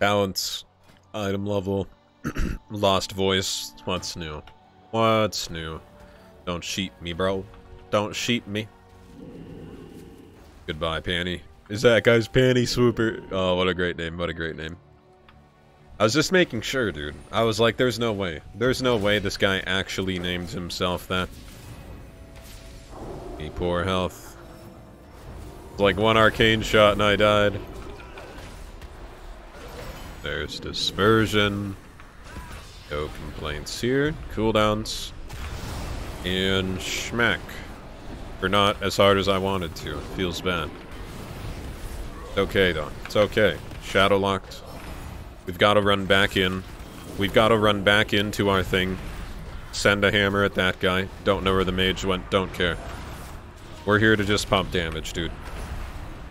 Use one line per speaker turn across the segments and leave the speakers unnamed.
Balance. Item level. Lost voice. What's new? What's new? Don't sheep me, bro. Don't sheep me. Goodbye, Panty. Is that guy's Panty Swooper? Oh, what a great name. What a great name. I was just making sure, dude. I was like, there's no way. There's no way this guy actually named himself that. Me poor health. It's like one arcane shot and I died. There's dispersion. No complaints here. Cooldowns. And schmack. For not as hard as I wanted to. Feels bad. It's okay, though. It's okay. Shadow locked. We've got to run back in. We've got to run back into our thing. Send a hammer at that guy. Don't know where the mage went. Don't care. We're here to just pump damage, dude.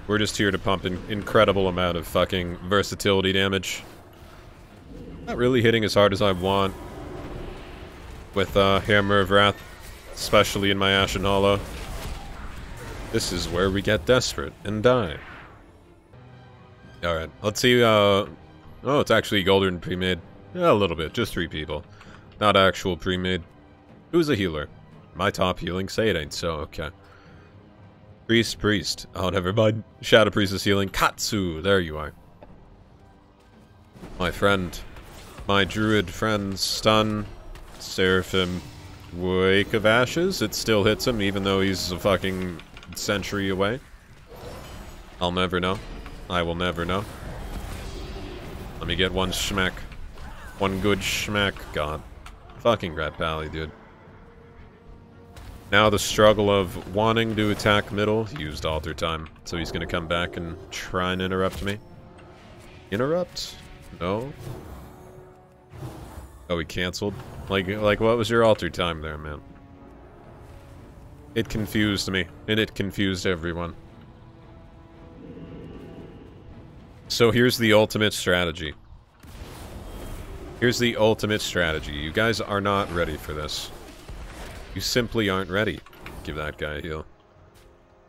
We're just here to pump an incredible amount of fucking versatility damage. Not really hitting as hard as I want with uh, Hammer of Wrath, especially in my Ashen Hallow. This is where we get desperate and die. Alright, let's see, uh... Oh, it's actually Golden pre-made. Yeah, a little bit, just three people. Not actual pre-made. Who's a healer? My top healing? Say it ain't so, okay. Priest, priest. Oh, never mind. Shadow priest is healing. Katsu, there you are. My friend. My druid friend, stun. Seraphim. Wake of Ashes. It still hits him, even though he's a fucking century away. I'll never know. I will never know. Let me get one schmack. One good schmack. God. Fucking Ret Pally, dude. Now the struggle of wanting to attack middle. Used alter time. So he's gonna come back and try and interrupt me. Interrupt? No? Oh, he canceled? Like, like what was your alter time there, man? It confused me, and it confused everyone. So here's the ultimate strategy. Here's the ultimate strategy. You guys are not ready for this. You simply aren't ready. Give that guy a heal.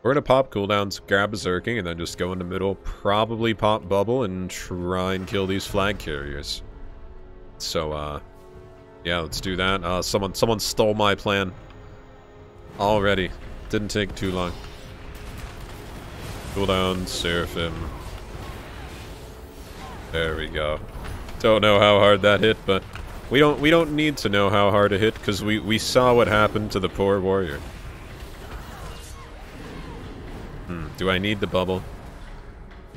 We're gonna pop cooldowns, grab Berserking, and then just go in the middle, probably pop Bubble, and try and kill these flag carriers. So, uh, yeah, let's do that. Uh, someone, someone stole my plan. Already. Didn't take too long. Cooldown, Seraphim. There we go. Don't know how hard that hit, but we don't we don't need to know how hard it hit because we we saw what happened to the poor warrior. Hmm. Do I need the bubble?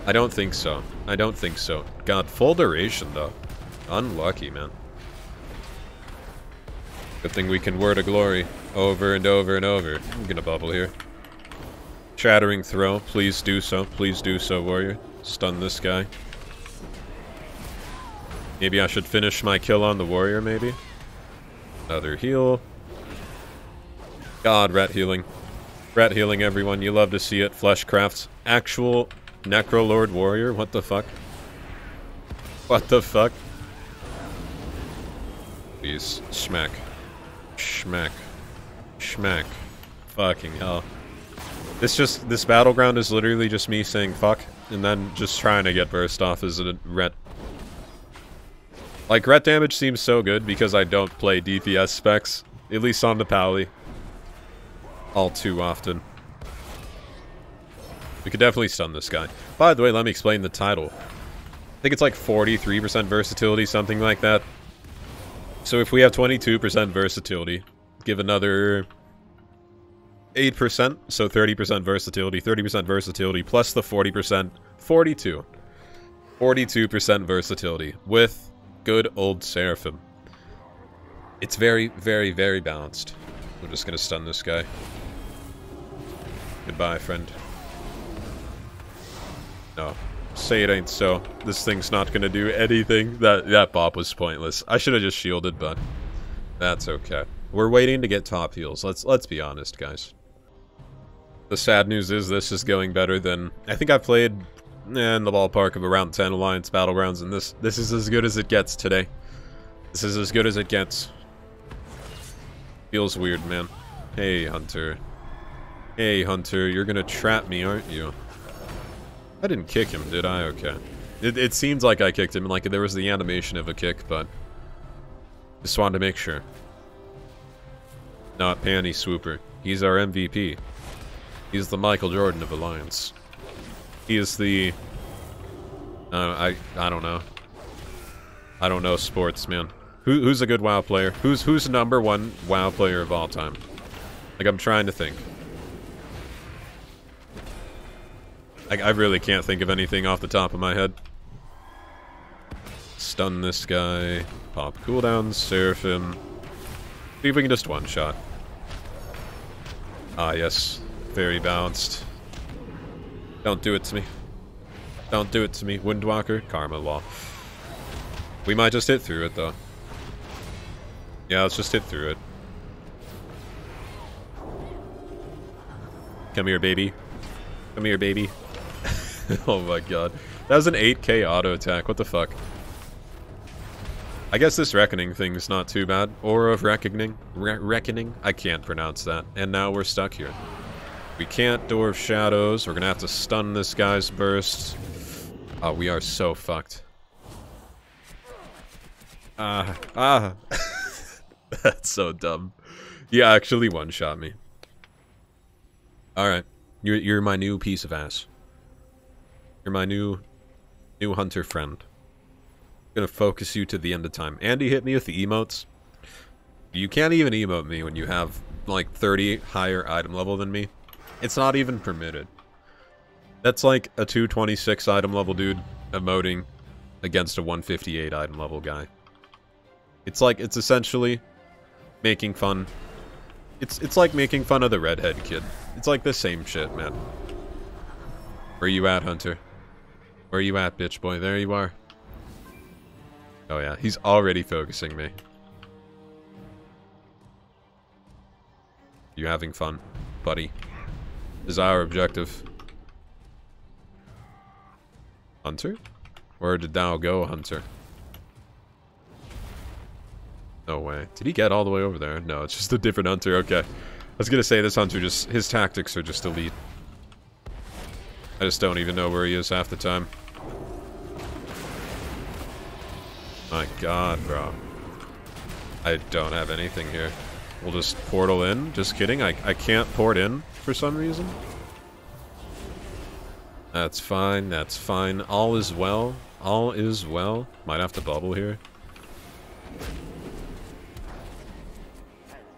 I don't think so. I don't think so. God, full duration though. Unlucky, man. Good thing we can word of glory over and over and over. I'm gonna bubble here. Shattering throw. Please do so. Please do so, warrior. Stun this guy. Maybe I should finish my kill on the warrior, maybe? Another heal. God, rat healing. Rat healing, everyone. You love to see it. Fleshcraft's actual Necrolord warrior? What the fuck? What the fuck? Please. Smack. Smack. Smack. Fucking hell. This just, this battleground is literally just me saying fuck, and then just trying to get burst off as a ret like, ret damage seems so good because I don't play DPS specs, at least on the Pally. All too often. We could definitely stun this guy. By the way, let me explain the title. I think it's like 43% versatility, something like that. So if we have 22% versatility, give another 8%, so 30% versatility, 30% versatility, plus the 40%, 42. 42% versatility, with good old Seraphim. It's very, very, very balanced. We're just gonna stun this guy. Goodbye, friend. No. Say it ain't so. This thing's not gonna do anything. That that bop was pointless. I should have just shielded, but that's okay. We're waiting to get top heals. Let's let's be honest, guys. The sad news is this is going better than I think I've played in the ballpark of around 10 Alliance Battlegrounds, and this this is as good as it gets today. This is as good as it gets. Feels weird, man. Hey, Hunter. Hey, Hunter, you're gonna trap me, aren't you? I didn't kick him, did I? Okay. It, it seems like I kicked him, like there was the animation of a kick, but... Just wanted to make sure. Not Panty Swooper. He's our MVP. He's the Michael Jordan of Alliance. He is the... Uh, I I don't know. I don't know sports, man. Who, who's a good WoW player? Who's who's number one WoW player of all time? Like, I'm trying to think. I, I really can't think of anything off the top of my head. Stun this guy. Pop cooldowns, Seraphim. See if we can just one-shot. Ah, yes. Very balanced. Don't do it to me. Don't do it to me. Windwalker, Karma Law. We might just hit through it, though. Yeah, let's just hit through it. Come here, baby. Come here, baby. oh my god. That was an 8k auto attack. What the fuck? I guess this Reckoning thing's not too bad. Aura of Reckoning? Re reckoning? I can't pronounce that. And now we're stuck here. We can't Dwarf Shadows. We're gonna have to stun this guy's burst. Oh, we are so fucked. Ah, ah. That's so dumb. You actually one-shot me. Alright. You're, you're my new piece of ass. You're my new, new hunter friend. I'm gonna focus you to the end of time. Andy hit me with the emotes. You can't even emote me when you have, like, 30 higher item level than me. It's not even permitted. That's like a 226 item level dude emoting against a 158 item level guy. It's like, it's essentially making fun. It's, it's like making fun of the redhead kid. It's like the same shit, man. Where you at, Hunter? Where you at, bitch boy? There you are. Oh yeah, he's already focusing me. You having fun, buddy? Is our objective. Hunter? Where did thou go, Hunter? No way. Did he get all the way over there? No, it's just a different Hunter. Okay. I was gonna say this Hunter just... His tactics are just elite. I just don't even know where he is half the time. My god, bro. I don't have anything here. We'll just portal in. Just kidding. I, I can't port in for some reason. That's fine. That's fine. All is well. All is well. Might have to bubble here.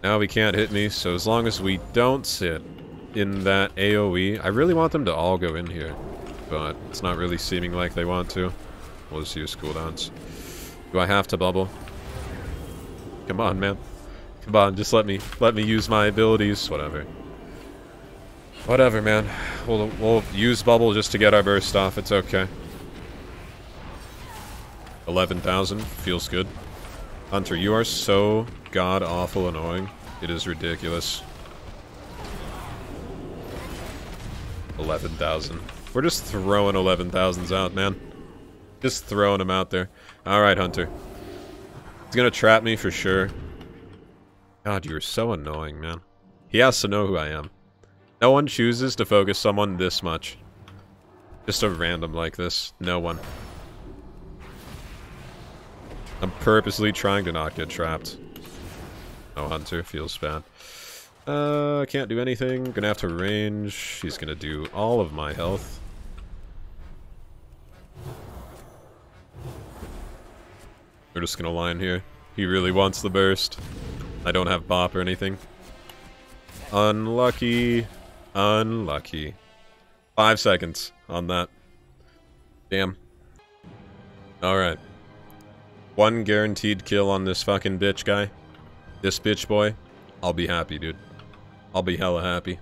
Now he can't hit me, so as long as we don't sit in that AoE, I really want them to all go in here, but it's not really seeming like they want to. We'll just use cooldowns. Do I have to bubble? Come on, man. Come on, just let me let me use my abilities. Whatever. Whatever, man. We'll we'll use bubble just to get our burst off. It's okay. Eleven thousand feels good. Hunter, you are so god awful annoying. It is ridiculous. 11,000. We're just throwing 11,000s out, man. Just throwing them out there. Alright, Hunter. He's gonna trap me for sure. God, you're so annoying, man. He has to know who I am. No one chooses to focus someone this much. Just a random like this. No one. I'm purposely trying to not get trapped. No Hunter, feels bad. Uh, can't do anything. Gonna have to range. He's gonna do all of my health. We're just gonna line here. He really wants the burst. I don't have bop or anything. Unlucky. Unlucky. Five seconds on that. Damn. Alright. One guaranteed kill on this fucking bitch guy. This bitch boy. I'll be happy, dude. I'll be hella happy.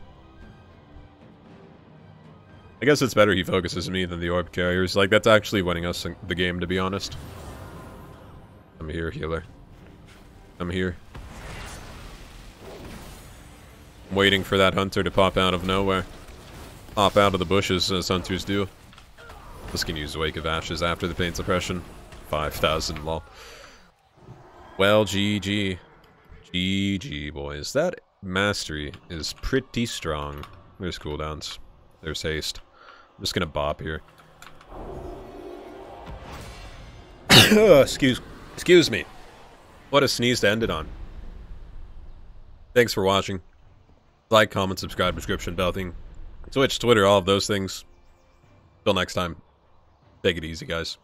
I guess it's better he focuses me than the orb carriers. Like, that's actually winning us the game, to be honest. I'm here, healer. I'm here. Waiting for that hunter to pop out of nowhere. Pop out of the bushes, as hunters do. This can use Wake of Ashes after the pain suppression. 5,000, lol. Well, GG. GG, boys. That mastery is pretty strong. There's cooldowns. There's haste. I'm just gonna bop here. excuse, excuse me. What a sneeze to end it on. Thanks for watching. Like, comment, subscribe, description, bell thing. Twitch, Twitter, all of those things. Till next time. Take it easy, guys.